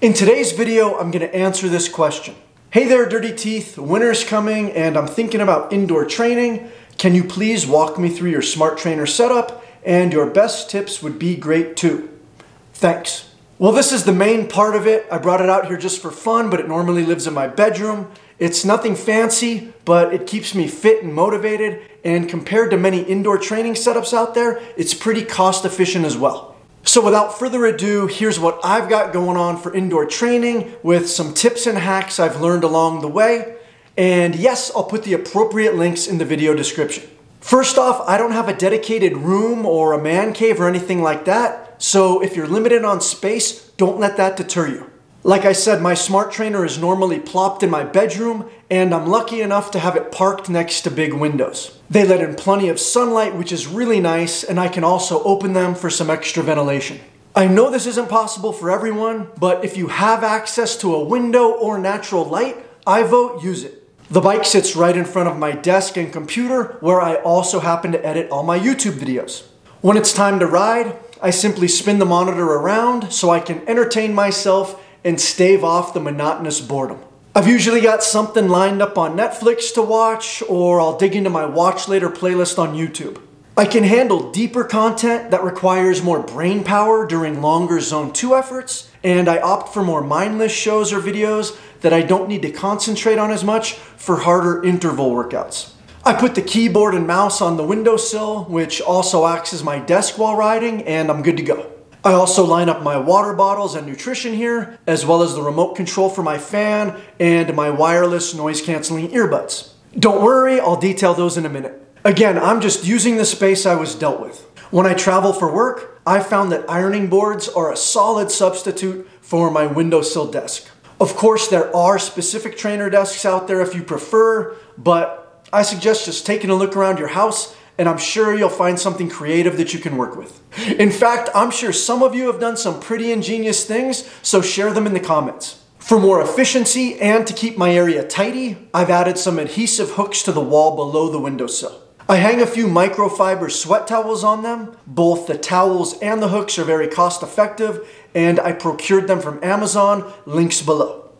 In today's video, I'm gonna answer this question. Hey there, Dirty Teeth, winter's coming and I'm thinking about indoor training. Can you please walk me through your smart trainer setup? And your best tips would be great too. Thanks. Well, this is the main part of it. I brought it out here just for fun, but it normally lives in my bedroom. It's nothing fancy, but it keeps me fit and motivated. And compared to many indoor training setups out there, it's pretty cost efficient as well. So without further ado, here's what I've got going on for indoor training with some tips and hacks I've learned along the way. And yes, I'll put the appropriate links in the video description. First off, I don't have a dedicated room or a man cave or anything like that. So if you're limited on space, don't let that deter you. Like I said, my smart trainer is normally plopped in my bedroom, and I'm lucky enough to have it parked next to big windows. They let in plenty of sunlight, which is really nice, and I can also open them for some extra ventilation. I know this isn't possible for everyone, but if you have access to a window or natural light, I vote use it. The bike sits right in front of my desk and computer, where I also happen to edit all my YouTube videos. When it's time to ride, I simply spin the monitor around so I can entertain myself and stave off the monotonous boredom. I've usually got something lined up on Netflix to watch, or I'll dig into my watch later playlist on YouTube. I can handle deeper content that requires more brain power during longer Zone 2 efforts, and I opt for more mindless shows or videos that I don't need to concentrate on as much for harder interval workouts. I put the keyboard and mouse on the windowsill, which also acts as my desk while riding, and I'm good to go. I also line up my water bottles and nutrition here, as well as the remote control for my fan and my wireless noise canceling earbuds. Don't worry, I'll detail those in a minute. Again, I'm just using the space I was dealt with. When I travel for work, I found that ironing boards are a solid substitute for my windowsill desk. Of course, there are specific trainer desks out there if you prefer, but I suggest just taking a look around your house and I'm sure you'll find something creative that you can work with. In fact, I'm sure some of you have done some pretty ingenious things, so share them in the comments. For more efficiency and to keep my area tidy, I've added some adhesive hooks to the wall below the windowsill. I hang a few microfiber sweat towels on them. Both the towels and the hooks are very cost effective and I procured them from Amazon, links below.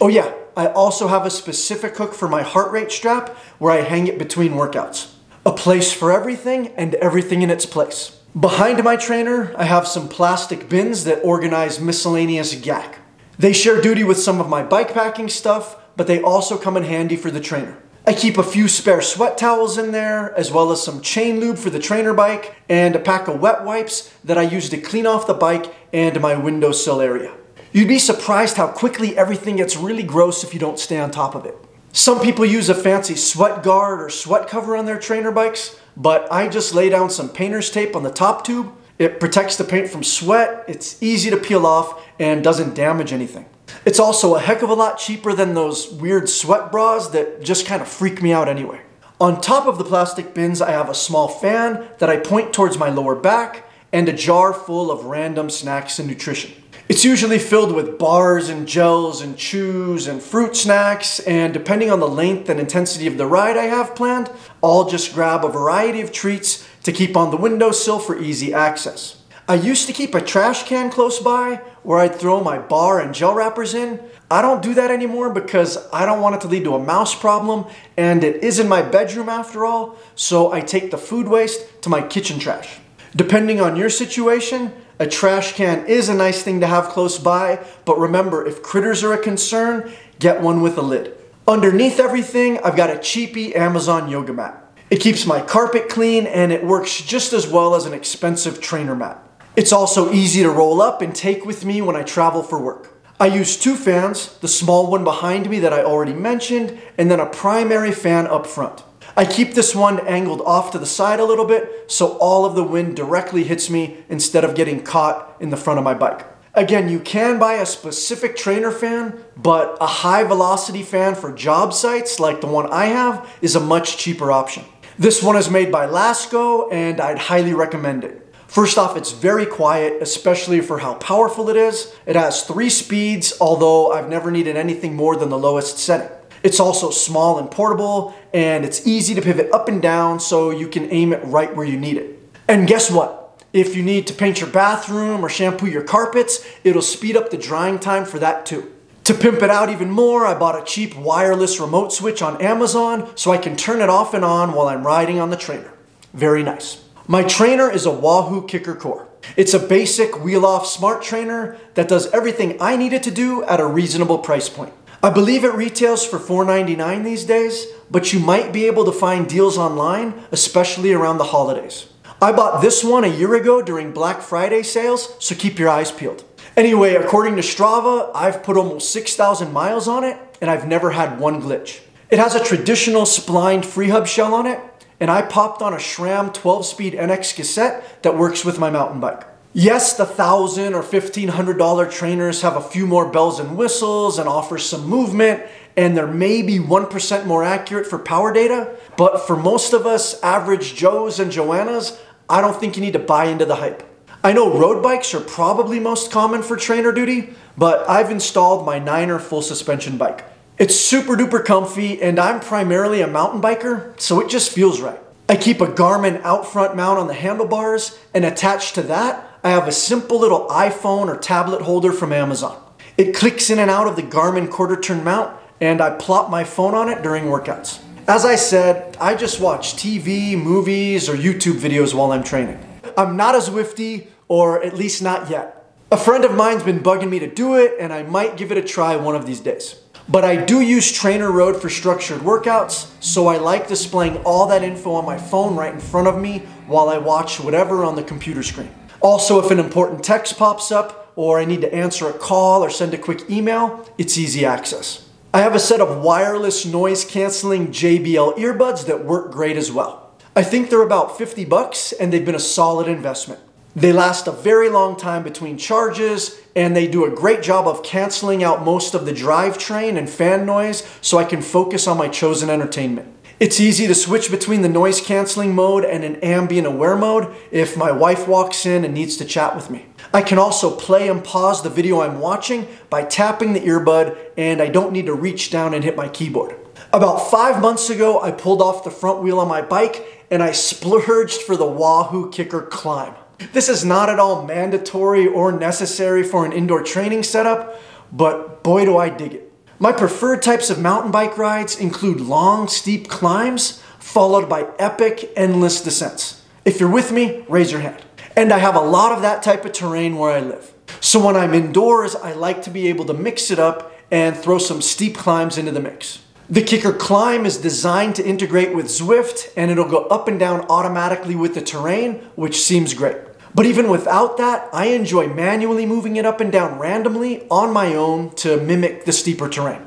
Oh yeah, I also have a specific hook for my heart rate strap where I hang it between workouts. A place for everything and everything in its place. Behind my trainer, I have some plastic bins that organize miscellaneous gack. They share duty with some of my bike packing stuff, but they also come in handy for the trainer. I keep a few spare sweat towels in there, as well as some chain lube for the trainer bike, and a pack of wet wipes that I use to clean off the bike and my windowsill area. You'd be surprised how quickly everything gets really gross if you don't stay on top of it. Some people use a fancy sweat guard or sweat cover on their trainer bikes, but I just lay down some painter's tape on the top tube. It protects the paint from sweat, it's easy to peel off, and doesn't damage anything. It's also a heck of a lot cheaper than those weird sweat bras that just kind of freak me out anyway. On top of the plastic bins, I have a small fan that I point towards my lower back and a jar full of random snacks and nutrition. It's usually filled with bars and gels and chews and fruit snacks, and depending on the length and intensity of the ride I have planned, I'll just grab a variety of treats to keep on the windowsill for easy access. I used to keep a trash can close by where I'd throw my bar and gel wrappers in. I don't do that anymore because I don't want it to lead to a mouse problem and it is in my bedroom after all, so I take the food waste to my kitchen trash. Depending on your situation, a trash can is a nice thing to have close by, but remember, if critters are a concern, get one with a lid. Underneath everything, I've got a cheapy Amazon yoga mat. It keeps my carpet clean and it works just as well as an expensive trainer mat. It's also easy to roll up and take with me when I travel for work. I use two fans, the small one behind me that I already mentioned, and then a primary fan up front. I keep this one angled off to the side a little bit so all of the wind directly hits me instead of getting caught in the front of my bike. Again, you can buy a specific trainer fan, but a high velocity fan for job sites like the one I have is a much cheaper option. This one is made by Lasko and I'd highly recommend it. First off, it's very quiet, especially for how powerful it is. It has three speeds, although I've never needed anything more than the lowest setting. It's also small and portable, and it's easy to pivot up and down so you can aim it right where you need it. And guess what? If you need to paint your bathroom or shampoo your carpets, it'll speed up the drying time for that too. To pimp it out even more, I bought a cheap wireless remote switch on Amazon so I can turn it off and on while I'm riding on the trainer. Very nice. My trainer is a Wahoo KickR Core. It's a basic wheel-off smart trainer that does everything I need it to do at a reasonable price point. I believe it retails for $4.99 these days, but you might be able to find deals online, especially around the holidays. I bought this one a year ago during Black Friday sales, so keep your eyes peeled. Anyway, according to Strava, I've put almost 6,000 miles on it and I've never had one glitch. It has a traditional splined freehub shell on it and I popped on a SRAM 12-speed NX cassette that works with my mountain bike. Yes, the thousand or fifteen hundred dollar trainers have a few more bells and whistles and offer some movement, and they're maybe 1% more accurate for power data. But for most of us average Joes and Joannas, I don't think you need to buy into the hype. I know road bikes are probably most common for trainer duty, but I've installed my Niner full suspension bike. It's super duper comfy and I'm primarily a mountain biker, so it just feels right. I keep a Garmin out front mount on the handlebars and attached to that, I have a simple little iPhone or tablet holder from Amazon. It clicks in and out of the Garmin quarter turn mount and I plop my phone on it during workouts. As I said, I just watch TV, movies, or YouTube videos while I'm training. I'm not as Wifty, or at least not yet. A friend of mine's been bugging me to do it, and I might give it a try one of these days. But I do use TrainerRoad for structured workouts, so I like displaying all that info on my phone right in front of me while I watch whatever on the computer screen. Also, if an important text pops up, or I need to answer a call or send a quick email, it's easy access. I have a set of wireless noise canceling JBL earbuds that work great as well. I think they're about 50 bucks and they've been a solid investment. They last a very long time between charges and they do a great job of canceling out most of the drivetrain and fan noise so I can focus on my chosen entertainment. It's easy to switch between the noise canceling mode and an ambient aware mode if my wife walks in and needs to chat with me. I can also play and pause the video I'm watching by tapping the earbud and I don't need to reach down and hit my keyboard. About five months ago, I pulled off the front wheel on my bike and I splurged for the Wahoo KickR Climb. This is not at all mandatory or necessary for an indoor training setup, but boy do I dig it. My preferred types of mountain bike rides include long, steep climbs, followed by epic, endless descents. If you're with me, raise your hand. And I have a lot of that type of terrain where I live. So when I'm indoors, I like to be able to mix it up and throw some steep climbs into the mix. The KickR Climb is designed to integrate with Zwift and it'll go up and down automatically with the terrain, which seems great. But even without that, I enjoy manually moving it up and down randomly on my own to mimic the steeper terrain.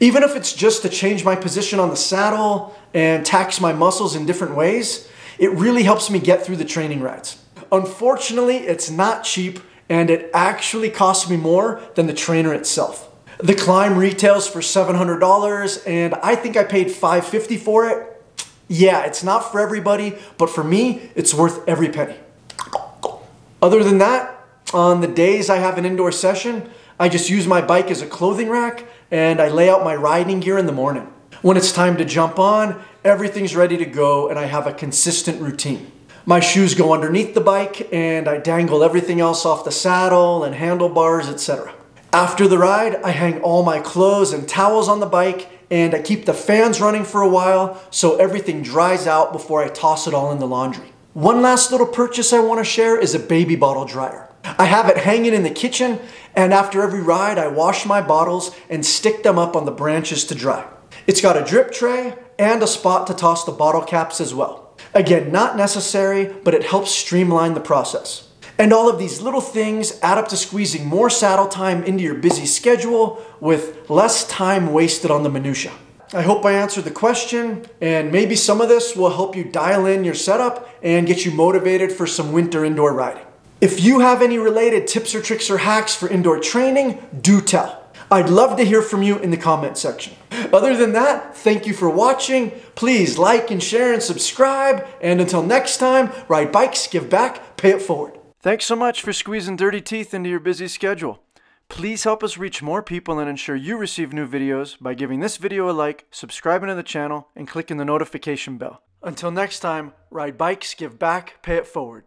Even if it's just to change my position on the saddle and tax my muscles in different ways, it really helps me get through the training rides. Unfortunately, it's not cheap and it actually costs me more than the trainer itself. The climb retails for $700 and I think I paid 550 for it. Yeah, it's not for everybody, but for me, it's worth every penny. Other than that, on the days I have an indoor session, I just use my bike as a clothing rack and I lay out my riding gear in the morning. When it's time to jump on, everything's ready to go and I have a consistent routine. My shoes go underneath the bike and I dangle everything else off the saddle and handlebars, etc. After the ride, I hang all my clothes and towels on the bike and I keep the fans running for a while so everything dries out before I toss it all in the laundry. One last little purchase I want to share is a baby bottle dryer. I have it hanging in the kitchen and after every ride I wash my bottles and stick them up on the branches to dry. It's got a drip tray and a spot to toss the bottle caps as well. Again, not necessary, but it helps streamline the process. And all of these little things add up to squeezing more saddle time into your busy schedule with less time wasted on the minutia. I hope I answered the question and maybe some of this will help you dial in your setup and get you motivated for some winter indoor riding. If you have any related tips or tricks or hacks for indoor training, do tell. I'd love to hear from you in the comment section. Other than that, thank you for watching. Please like and share and subscribe. And until next time, ride bikes, give back, pay it forward. Thanks so much for squeezing dirty teeth into your busy schedule. Please help us reach more people and ensure you receive new videos by giving this video a like, subscribing to the channel, and clicking the notification bell. Until next time, ride bikes, give back, pay it forward.